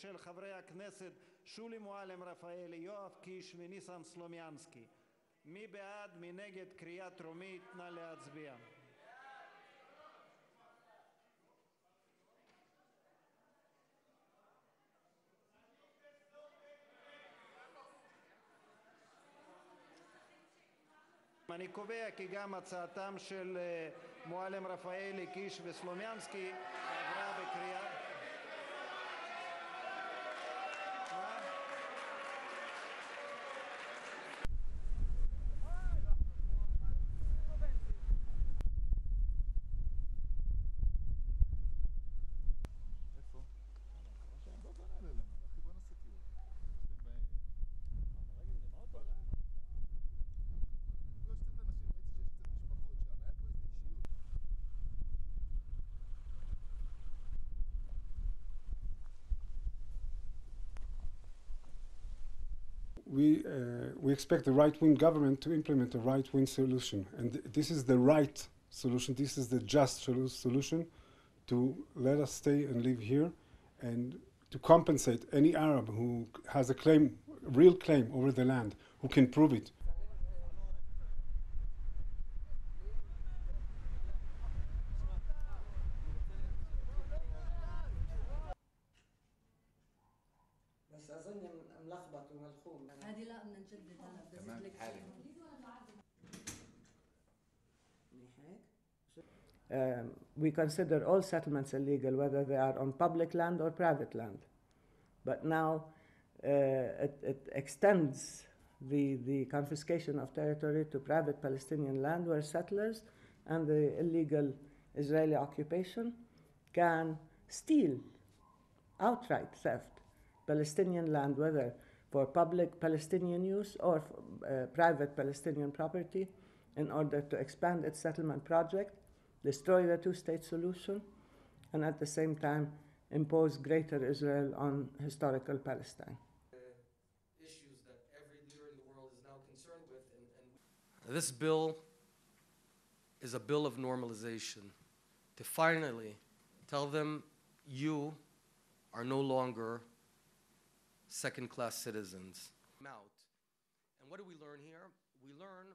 של חברי הכנסת שולי מועלם-רפאלי, יואב קיש וניסן סלומינסקי. מי בעד? מי נגד? קריאה טרומית. אני קובע כי גם הצעתם של מועלם-רפאלי, קיש וסלומינסקי עברה בקריאה... we, uh, we expect the right-wing government to implement a right-wing solution. And th- this is the right solution, this is the just solution to let us stay and live here and to compensate any Arab who has a claim, a real claim over the land, who can prove it. بس اظن ملخبط وملخوم هذه لا بدنا نجدد هلا بدي تمام، ازيد لك حالي. إياها. منيح هيك Um, we consider all settlements illegal whether they are on public land or private land. But now uh, it, it extends the, the confiscation of territory to private Palestinian land where settlers and the illegal Israeli occupation can steal outright theft Palestinian land, whether for public Palestinian use or uh, private Palestinian property, in order to expand its settlement project, destroy the two state solution, and at the same time impose greater Israel on historical Palestine. this bill is a bill of normalization to finally tell them you are no longer second class citizens. And what do we learn here? We learn